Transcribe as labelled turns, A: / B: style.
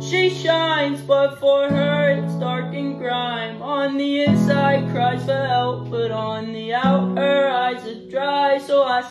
A: She shines, but for her it's dark and grime. On the inside cries for help, but on the out her eyes are dry. So I